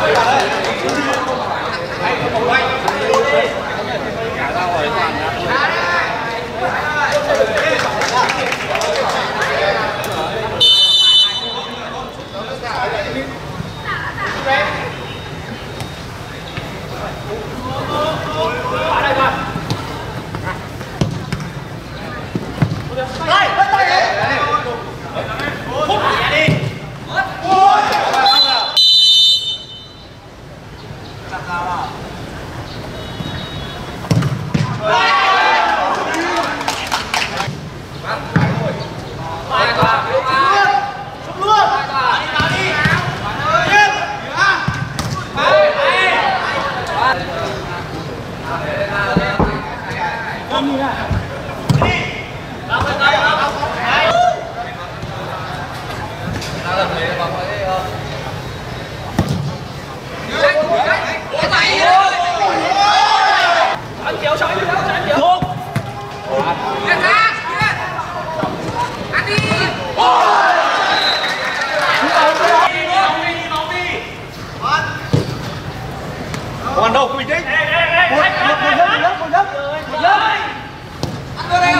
Thank you. Còn đâu mình đi. Một một một một, một nhấc một เร็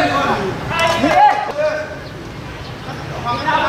ว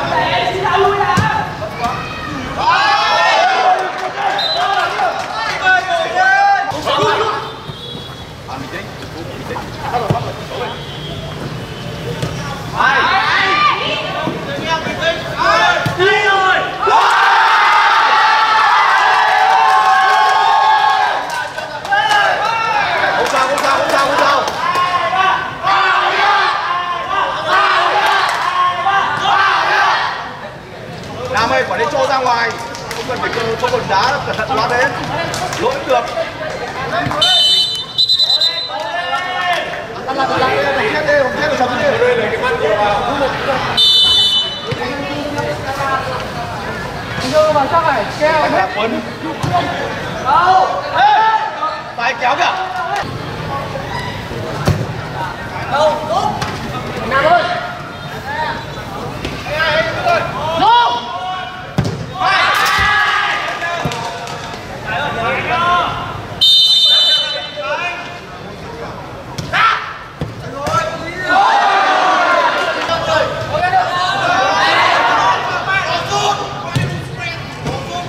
cần phải cơ, không cần đá, cẩn thận quá đấy. Lỗi được. Đưa vào chắc này, hết. Phải kéo kìa.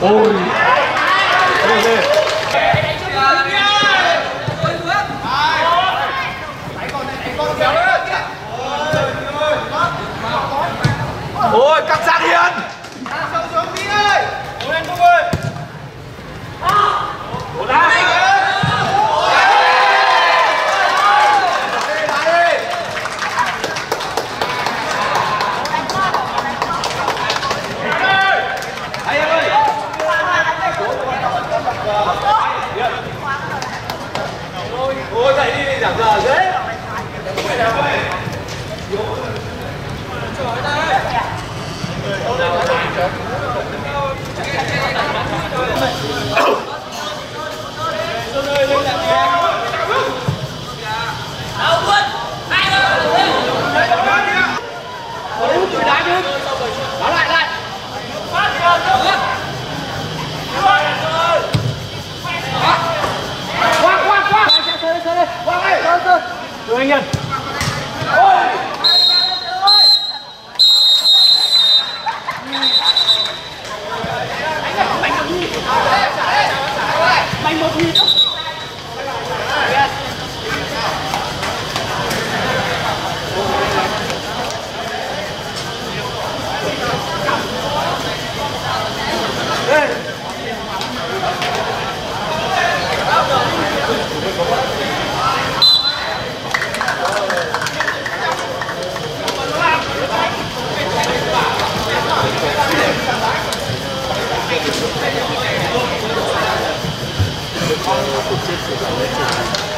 Ôi. Ôi, cắt ra Hiền. Ôi, đi, giờ Go again.